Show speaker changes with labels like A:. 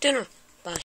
A: dinner.